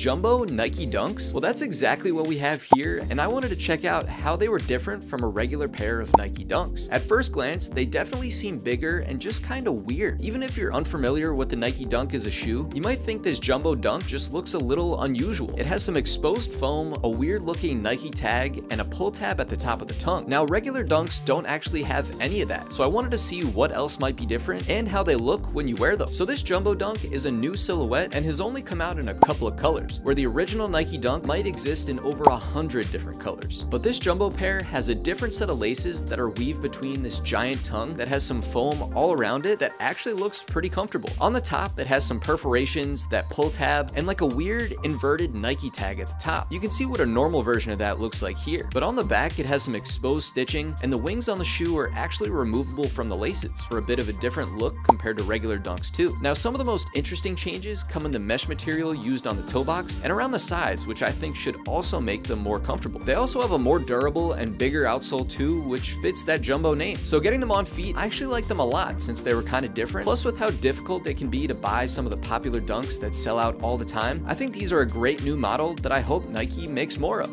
Jumbo Nike Dunks? Well, that's exactly what we have here, and I wanted to check out how they were different from a regular pair of Nike Dunks. At first glance, they definitely seem bigger and just kinda weird. Even if you're unfamiliar with the Nike Dunk as a shoe, you might think this Jumbo Dunk just looks a little unusual. It has some exposed foam, a weird looking Nike tag, and a pull tab at the top of the tongue. Now, regular Dunks don't actually have any of that, so I wanted to see what else might be different and how they look when you wear them. So this Jumbo Dunk is a new silhouette and has only come out in a couple of colors, where the original Nike Dunk might exist in over a hundred different colors. But this Jumbo pair has a different set of laces that are weaved between this giant tongue that has some foam all around it that actually looks pretty comfortable. On the top, it has some perforations, that pull tab, and like a weird inverted Nike tag at the top. You can see what a normal version of that looks like here. But on the back, it has some exposed stitching, and the wings on the shoe are actually removable from the laces for a bit of a different look compared to regular Dunks too. Now, some of the most interesting changes come in the mesh material used on the toe box and around the sides, which I think should also make them more comfortable. They also have a more durable and bigger outsole too, which fits that jumbo name. So getting them on feet, I actually like them a lot since they were kind of different. Plus with how difficult it can be to buy some of the popular dunks that sell out all the time, I think these are a great new model that I hope Nike makes more of.